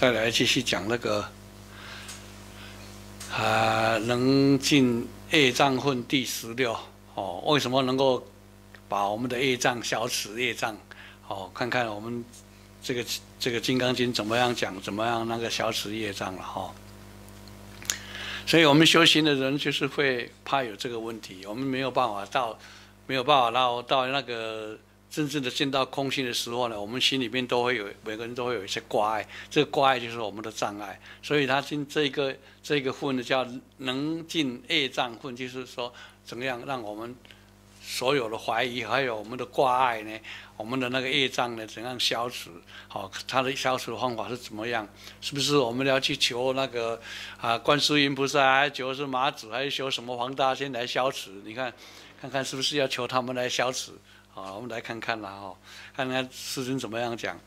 再来继续讲那个啊，能尽业障混第十六哦，为什么能够把我们的业障消除业障？哦，看看我们这个这个《金刚经》怎么样讲，怎么样那个消除业障了哈。所以我们修行的人就是会怕有这个问题，我们没有办法到，没有办法到到那个。真正的见到空性的时候呢，我们心里面都会有，每个人都会有一些挂碍，这个挂碍就是我们的障碍。所以他今这个这个分呢叫能进业障分，就是说怎么样让我们所有的怀疑还有我们的挂碍呢，我们的那个业障呢怎样消除？好，它的消除方法是怎么样？是不是我们要去求那个啊观世音菩萨，还求是马祖，还是求什么黄大仙来消除？你看，看看是不是要求他们来消除？好，我们来看看啦，哈，看看师尊怎么样讲。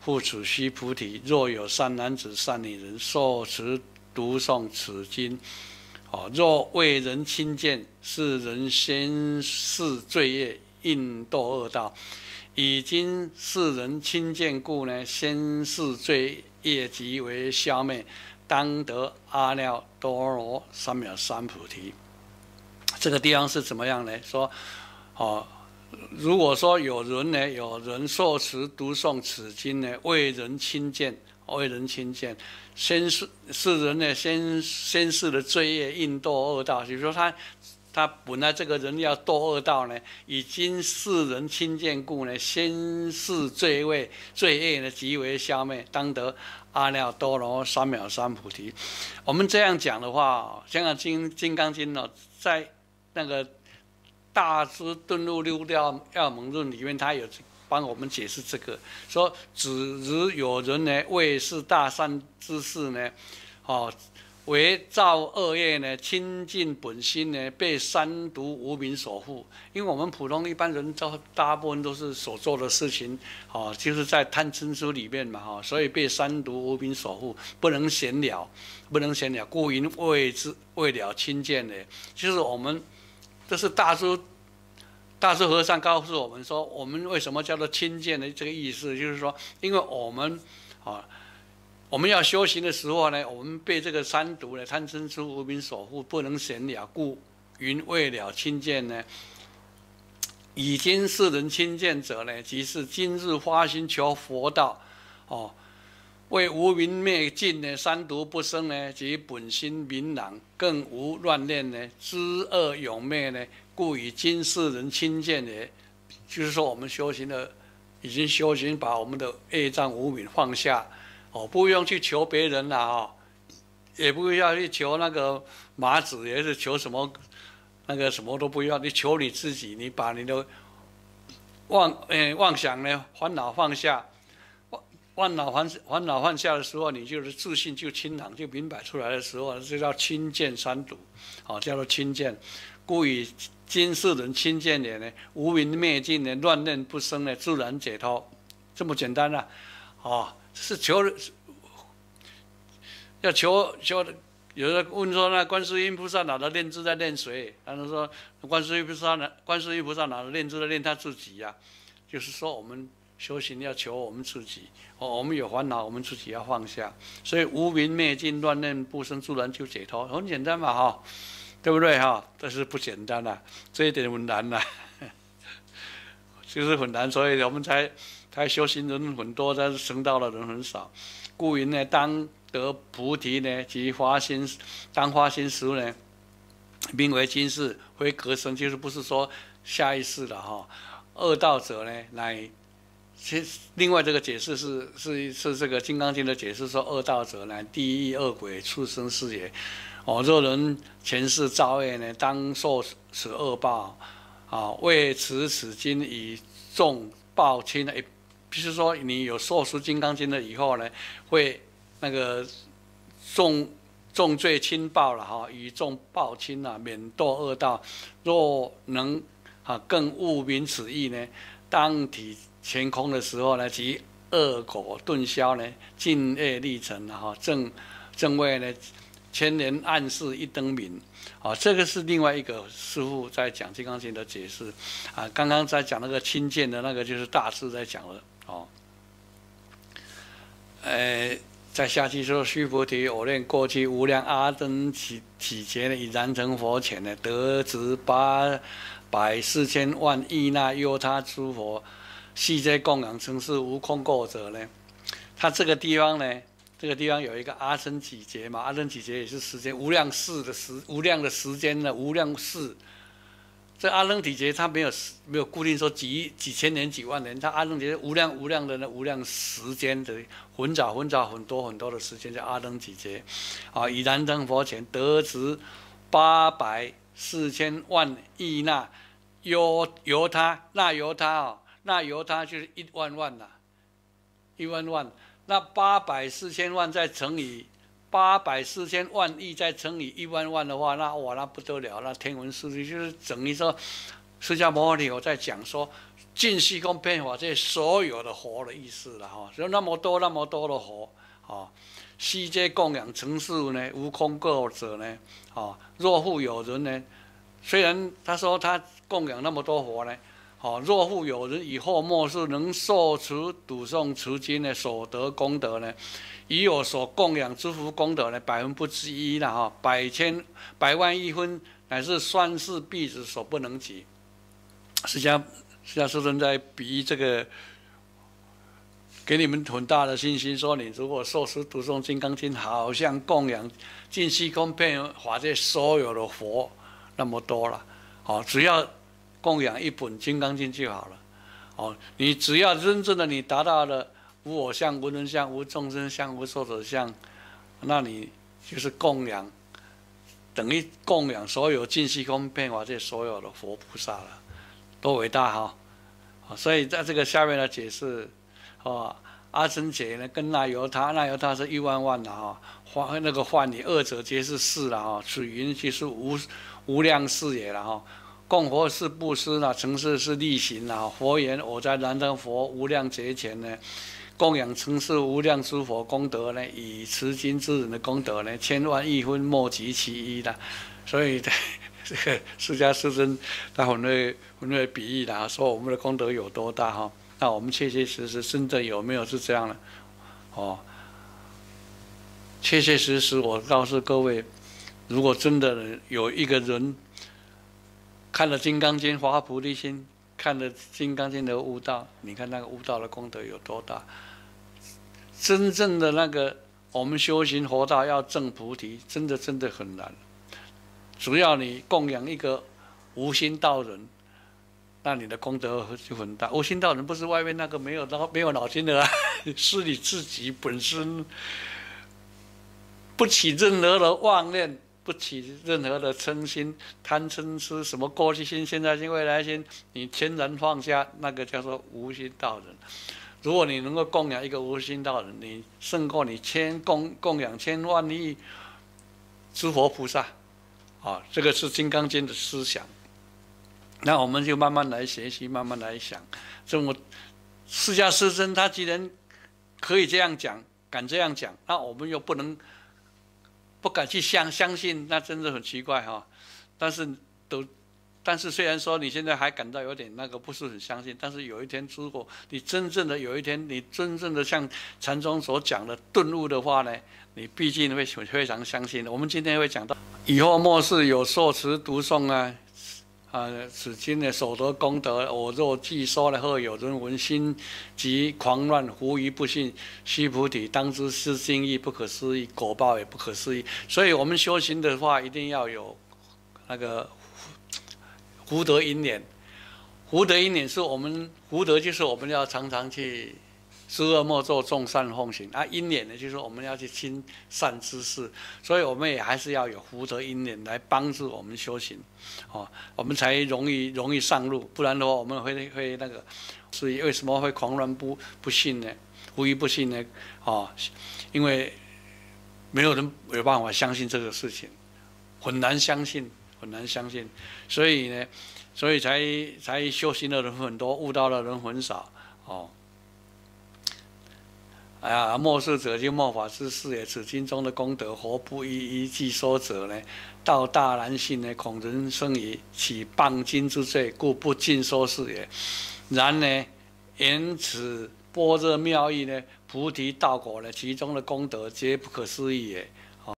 复处须菩提，若有善男子、善女人，受持读诵此经，哦，若为人亲见，是人先世罪业，应堕恶道。已经世人亲见故呢，先世罪业即为消灭，当得阿耨多罗三藐三菩提。这个地方是怎么样呢？说，哦。如果说有人呢，有人受持读诵此经呢，为人亲见，为人亲见，先是是人呢，先先世的罪业应堕恶道。比如说他，他本来这个人要堕恶道呢，已经世人亲见故呢，先世罪位罪业呢，即为消灭，当得阿耨多罗三藐三菩提。我们这样讲的话，香港金金刚经呢，在那个。大师顿入六道要门论里面，他有帮我们解释这个，说只如有人呢，为是大善之事呢，哦，为造恶业呢，亲近本心呢，被三毒无名所缚。因为我们普通一般人都大部分都是所做的事情，哦，就是在贪嗔痴里面嘛，哈，所以被三毒无名所缚，不能闲了，不能闲了，故因为之为了亲见呢，就是我们。这是大师大师和尚告诉我们说，我们为什么叫做亲见的这个意思，就是说，因为我们啊，我们要修行的时候呢，我们被这个三毒呢贪嗔痴无明所缚，不能闲了，故云为了亲见呢，已经世人亲见者呢，即是今日发心求佛道，哦。为无明灭尽呢，三毒不生呢，即本心明朗，更无乱念呢，知恶永灭呢，故以今世人亲见呢，就是说我们修行的，已经修行把我们的业障无明放下，哦，不用去求别人了啊，也不要去求那个马子，也是求什么，那个什么都不要，你求你自己，你把你的妄嗯妄想呢烦恼放下。万恼烦烦恼放下的时候，你就是自信就清朗就明白出来的时候，这叫清见三毒，好叫做清见。故以今世人亲见也呢，无明灭尽呢，乱念不生呢，自然解脱，这么简单啊！哦，是求要求求。有人问说，那观世音菩萨哪的念字在念谁？他们说，观世音菩萨哪观世音菩萨哪的念字在念他自己呀？就是说我们。修行要求我们自己哦，我们有烦恼，我们自己要放下。所以无明灭尽，乱念不生，自然就解脱，很简单嘛，哈，对不对哈？但是不简单呐，这一点很难呐，就是很难，所以我们才才修行人很多，但是成道的人很少。故云呢，当得菩提呢，即发心，当发心时呢，名为今世，非隔生，就是不是说下一世了哈。恶道者呢，乃。其另外这个解释是是是这个《金刚经》的解释，说恶道者呢，地狱恶鬼畜生是也。哦，若人前世造业呢，当受此恶报。啊，为持此经以重报轻的，比如说你有受持《金刚经》的以后呢，会那个重重罪轻报了哈，以重报轻啊，免堕恶道。若能啊，更悟明此意呢，当体。乾空的时候呢，即恶果顿消呢，尽业立成了哈，正正位呢，千年暗示一灯明，啊，这个是另外一个师傅在讲《金刚经》的解释，啊，刚刚在讲那个亲见的那个就是大师在讲了，哦，呃，在下去说：须菩提，我念过去无量阿僧体体劫呢，以燃成佛前呢，得值八百四千万亿那优他诸佛，悉皆供养成是无空过者呢。他这个地方呢，这个地方有一个阿僧祇劫嘛，阿僧祇劫也是时间无量世的时，无量的时间的无量世。这阿楞体劫，它没有没有固定说几几千年几万年，它阿楞劫无量无量的那无量时间的混杂混杂很多很多的时间叫阿楞体劫，啊，以燃灯佛前得值八百四千万亿那由由他那由他哦，那由他就是一万万呐，一万万，那八百四千万再乘以。八百四千万亿再乘以一万万的话，那哇，那不得了，那天文数据就是等于说，释迦牟尼佛在讲说，尽虚空变化这所有的佛的意思了哈，有那么多那么多的佛，啊，悉皆供养成事呢，无空过者呢，啊，若复有人呢，虽然他说他供养那么多佛呢。哦，若复有人以后末世能受持读诵持经的，所得功德呢，以我所供养之福功德呢，百分不之一了哈，百千百万亿分，乃是算世弟子所不能及。释迦释迦世尊在比喻这个，给你们很大的信心，说你如果受持读诵金刚经，好像供养尽虚空遍法界所有的佛那么多了，好，只要。供养一本《金刚经》就好了，哦，你只要真正的你达到了无我相、无人相、无众生相、无寿者相，那你就是供养，等于供养所有尽虚空遍法界所有的佛菩萨了，多伟大哈！所以在这个下面的解释，哦，阿僧劫呢跟那由他，那由他是一万万的哈，换那个换你二者皆是事了哈，此云即是无无量事也了哈。供佛是布施啦，成事是力行啦。佛言：我在南灯佛无量劫前呢，供养成事无量诸佛功德呢，以持金之人的功德呢，千万亿分莫及其一的。所以，这个释迦世尊他很会很会比喻的，说我们的功德有多大哈？那我们确确实实真的有没有是这样的？哦，确确实实，我告诉各位，如果真的有一个人。看了《金刚经》发菩提心，看了《金刚经》的悟道，你看那个悟道的功德有多大？真正的那个我们修行佛道要证菩提，真的真的很难。只要你供养一个无心道人，那你的功德就很大。无心道人不是外面那个没有脑没有脑筋的，是你自己本身不起任何的妄念。不起任何的嗔心、贪嗔痴，什么过去心、现在心、未来心，你全然放下，那个叫做无心道人。如果你能够供养一个无心道人，你胜过你千供供养千万亿诸佛菩萨。啊，这个是《金刚经》的思想。那我们就慢慢来学习，慢慢来想。这么释迦师尊他既然可以这样讲，敢这样讲，那我们又不能。不敢去相相信，那真的很奇怪哈。但是都，但是虽然说你现在还感到有点那个不是很相信，但是有一天如果你真正的有一天你真正的像禅宗所讲的顿悟的话呢，你毕竟会非常相信的。我们今天会讲到以后末世有受持读诵啊。啊，此经的所得功德，我若既说了后，有人闻心即狂乱，狐疑不信。须菩提，当知是经义不可思议，果报也不可思议。所以，我们修行的话，一定要有那个福德因缘。福德因缘是我们福德，就是我们要常常去。诸恶莫作，众善奉行。啊，因缘呢，就是我们要去亲善知识，所以我们也还是要有福德因缘来帮助我们修行，哦，我们才容易容易上路。不然的话，我们会会那个，所以为什么会狂乱不不信呢？无一不信呢？哦，因为没有人有办法相信这个事情，很难相信，很难相信。所以呢，所以才才修行的人很多，悟道的人很少，哦。啊，末世者就末法之世也。此经中的功德，何不一一记说者呢？道大难信呢，恐人生于起谤经之罪，故不尽说是也。然呢，言此般若妙义呢，菩提道果呢，其中的功德皆不可思议也。